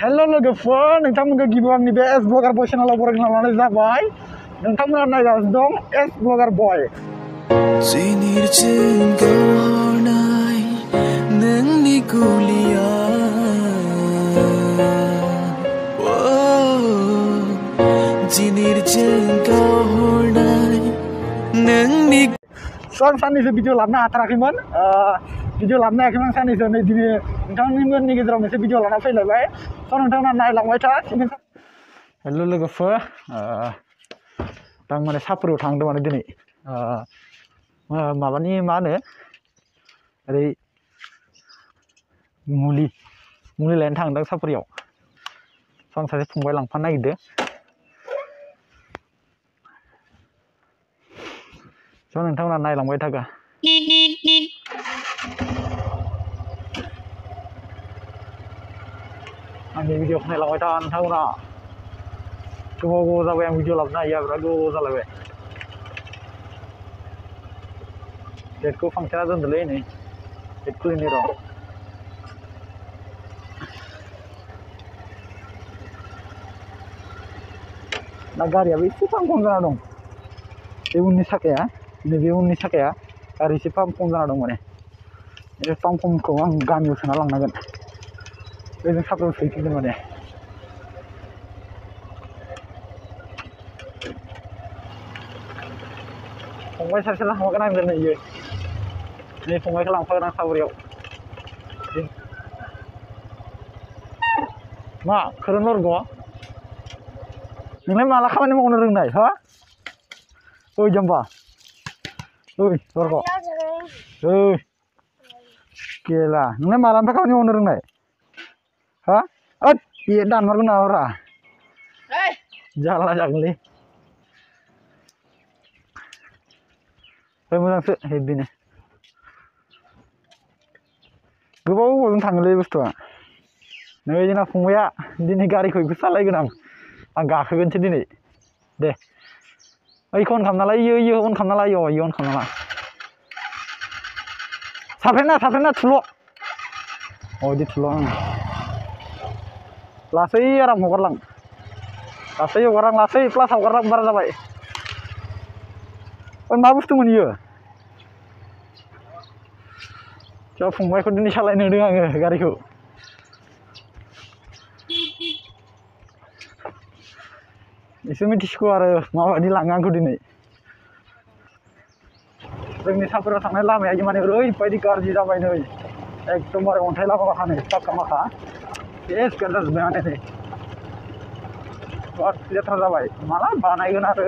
Hello' लोगोफोर नोंथांमोनखौ गिबियाव आंनि बे एस ब्लगार बय चेनेलाव बरायनो लानानै जाबाय नोंथांमोना नायगासिनो दं एस ब्लगार बय नोंनि गुलिया दिनैजों गावहरनाय नोंनि आं साननैसो भिडिअ लाबोनो हाथाराखैमोन भिडिअ लाबोनो हायाखैमोन आं साननैसो नै दिनै नोंथांनिमोननि गेजेराव मोनसे भिडिअ लाना फैलायबाय स' नोंथांमोना नायलांबाय था हेल' लोगोफोर दा आं माने सापुराव थांदों माने दिनै माबानि मा होनो ओरै मुलि मुलि लायनो थांदों सापुरियाव स' आं सासे फंबाय लांफानो नागिरदों स' नोंथांमोना नायलांबाय थाखा आंनि भिडिअखौ नायलांबाय था नोंथांमोना गोबाव गोबाव जाबाय आं भिडिअ लाबोनो हायिया बिराद गोबाव जालायबाय डेटखौ फांथेना दोनदोलै नै डेट खुलिनि र' दा गारियाबो एसे फां खम जाना दं बे उननि साखाया नैबे उननि साखाया गारि एसे फाम जाना दं माने बे फाम खमखौ आं गामियाव सोना लांनांगोन बेजों साफ्रोम सैफिनगोन माने फंबाय सासे लांफागोन आं दिनै इयो नै फंबायखौ लांफागोन आं साब्रियाव मा खोरोन लरग' नोंलाय माला खामानि मावनो रोंनाय हा ओइ जाम्बा ओइ लरग' ओइ गेला नोंलाय मालानिफ्राय खामानि मावनो रोंनाय ಹಾ ಅಟ್ ಡಾನ್ ಮಾಡ್ಕೊಂಡು ಅವ್ರ jalan jangli saya mau langsung hebi nih. Gue mau gue tentang lebih. Nih jadi nafung ya di negara kau gue salah gue nam. Anggak aku sini deh. Ayo kon kamna lah, iyo iyo kon kamna lah, iyo iyo kon kamna Oh di tulo लासै आराम हगारलां लासै हगारलां लासै प्लास हगारलां बारा जाबाय ओइ मा बुस्थुमोन इयो जोंहा फंबायखौ दिनै सालायनो होदों आङो गारिखौ एसे मिथिसिगौ आरो माबायदि लाङो आंखौ दिनै जोंनि साफोराव थांनाय लामाया माने ओरैबायदि गाज्रि जाबाय नै एकदमबारे अन्थाइ लामा माखानो पाक्का माखा ಎಷ್ಟು ಕಲರ್ ಬ್ಯಾನಿದೆ ಎತ್ರ जाबाय माला बानायगोन आरो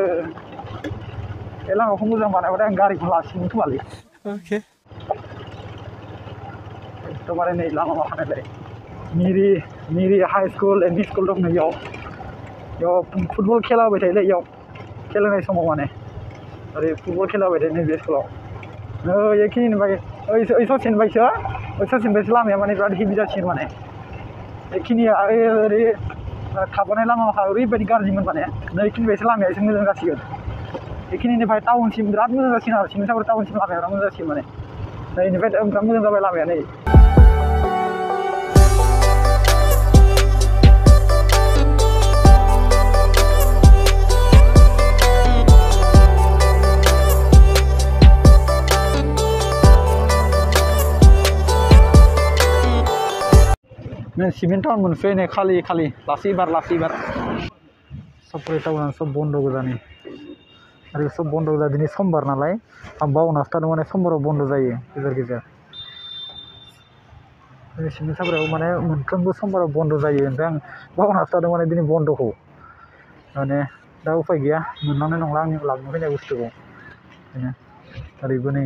बे लामाखौ मोजां बानायबाथाय आं गारिखौ लासिगोन खोमालै अके एकदमबारे नै लामा माबानायलाय मिरि मिरि high school M E school दं नै इयाव इयाव फुटबल खेला होबाय थायोलै इयाव खेलायनाय समाव माने ओरै फुटबल खेला होबाय थायो नैबे स्कुलाव नै एखिनिफ्राय ओइ ससेनिफ्रायसो ओइ ससेनिफ्रायसो लामाया माने बिराद हेभि जासिगोन माने बेखिनिया ओइ ओरै थाबोनाय लामा माखा ओरैबायदि गाज्रिमोन माने नैखिनिफ्रायसो लामाया एसे मोजां जासिगोन बेखिनिनिफ्राय टाउनसिम बिराद मोजां जासिगोन आरो सिमेन्ट टाउनसिम लामाया बिराद मोजां जासिगोन माने नै इनिफ्राय बिराद मोजां जाबाय लामाया नै नै सिमेन्ट टाउन मोनफै नै खालि खालि लासै बार लासै बार सापरि टाउनानो सब बन्द गोजा नै आरो सब बन्द गोजा दिनै समबार नालाय आं बावनासो थादों माने समबाराव बन्द जायो गेजेर गेजेर जोंनि सिमेन्ट सापरियाव माने मोनफ्रोमबो समबाराव बन्द जायो ओमफ्राय आं बावनासो थादों माने दिनै बन्दखौ माने दा उफाय गैया मोनलांनाय नंला आंनि लाबोनो फैनाय बुस्थुखौ बेनो ओरैबो नै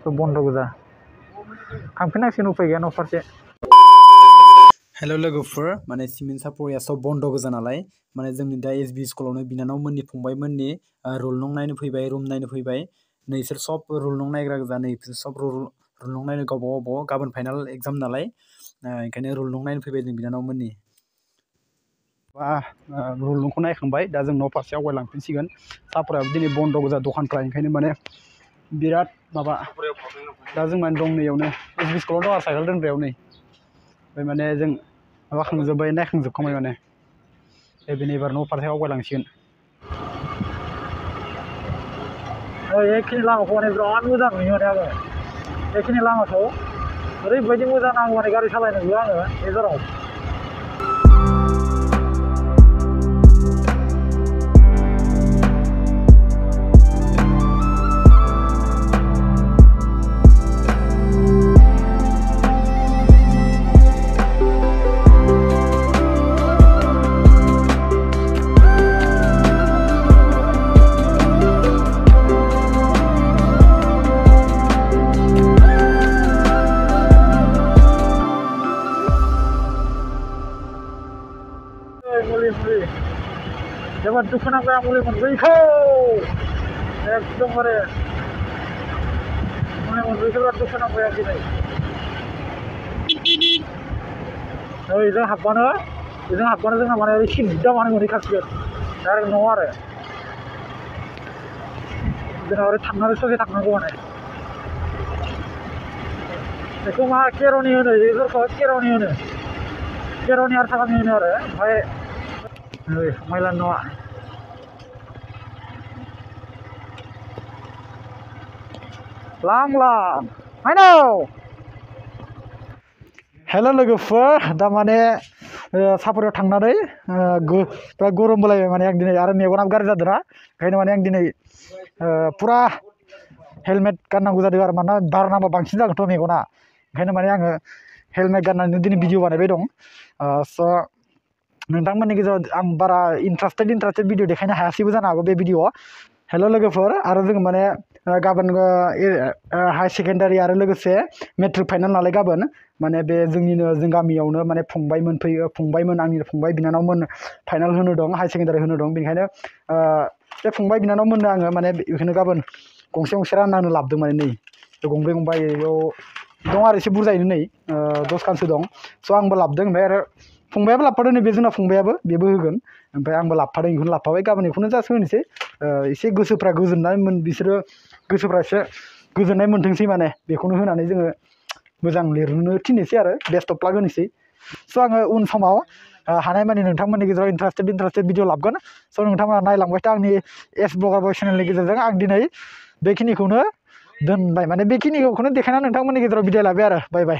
सब बन्द गोजा थांफिननांसिगोन उफाय गैया न' फारसे हेल' लोगोफोर। माने सिमेन्ट सापरिया सब बंद गोजा नालाय। माने जोंनि दा एस बि स्कुलावनो बिनानावमोननि फंबायमोननि रुल नं नायनो फैबाय रुम नायनो फैबाय। नोंसोर सब रुल नं नायग्रा गोजा नै बिसोर सब रुल रुल नं नायनो गावबा गाव गाबोन फाइनाल एग्ज़ाम नालाय। ओंखायनो रुल नं नायनो फैबाय जों बिनानावमोननि बा रुल नंखौ नायखांबाय। दा जों न' फारसे आवगायलांफिनसिगोन। साफोराबो दिनै बंद गोजा दखानफ्रा ओंखायनो माने बिराद माबा। दा जों माने दं नैयावनो। एस स्कुलाव दं आरो साइकेल दोनग्रायाव नै। ओमफ्राय माने जों माबाखांजोब्बाय नायखांजोबखांबाय माने ए बेनि एबार न' फारसे आवगायलांसिगोन ओइ बेखिनि लामाखौ माने बिराद मोजां नुयो माने आङो बेखिनि लामाखौ ओरैबायदि मोजां नाङो माने गारि सालायनोबो आङो गेजेराव পুরে এবার দুখানা করে আঙুলি মন বইখো একদম করে মনে মন বইখো আর দুখানা করে আছি নাই ওই যে হাব্বানো এই যে হাব্বানো যে মানে ওই সিদ্ধা মানে মনে খাচ্ছে ডাইরেক্ট নো আরে ওরে থাকনারে সঙ্গে থাকনাগো মানে। দেখো মা কেরণি হয়ে কেরণি হয়ে কেরণি আর থাকা নিয়ে আরে ভাই आरो ओमफ्राय नै माइलान न'आ लां लां माइनाव हेल' लोगोफोर दा माने साफारियाव थांनानै ओ, गो- बिराद गरमबो लायबाय माने आं दिनै आरो मेगनाबो गाज्रि जादों ना ओंखायनो माने आं दिनै ओ, फुरा हेलमेट गाननांगौ जादों आरो मानोना बार नांबा बांसिन जागोनथ' मेगना ओंखायनो माने आङो हेलमेट गाननानै दिनै भिडिअ बानायबाय दं स' नोंथांमोननि गेजेराव आं बारा इन्टारेस्टेड इन्टारेस्टेड भिडिअ देखायनो हायासैबो जानो हागौ बे भिडिअआव हेल' लोगोफोर, आरो जोङो माने गाबोन हायार सेकेन्डारि आरो लोगोसे मेट्रिक फाइनाल नालाय गाबोन, माने बे जोंनिनो, जों गामियावनो माने फंबायमोन फैयो फंबायमोन, आंनि फंबाय बिनानावमोन फाइनाल होनो दं हायार सेकेन्डारि होनो दं, बेनिखायनो बे फंबाय बिनानावमोननो आङो माने बेखौनो गाबोन गंसे गंसे रानना होनो लाबोदों माने नै। गंब्रै गंबा दं आरो एसे बुरजायैनो नै दसखानसो दं। स' आंबो लाबोदों, ओमफ्राय आरो फंबायाबो लाबोफादों नैबे जोंना फंबायाबो, बेबो होगोन। ओमफ्राय आंबो लाबोफादों बेखौनो लाबोफाबाय। गाबोन बेखौनो जास्ट एसे गोसोफ्रा गोजोननाय मोन बिसोरो गोसोफ्रा एसे गोजोननाय मोनथोंसै माने। बेखौनो होनानै जोङो मोजां लिरनो थिननोसै आरो। बेस्ट अफ लाक होनोसै स' आङो उन समाव हानायमानि नोंथांमोननि गेजेराव इन्टारेस्टेड इन्टारेस्टेड भिडिअ लाबोगोन। स' नोंथांमोना नायलांबाय था आंनि एस ब्लगार बय चेनेलनि गेजेरजों। आं दिनै बेखिनिखौनो दोनबाय। माने बेखिनिखौनो देखायनानै नोंथांमोननि गेजेराव बिदाय लाबाय आरो। Bye bye.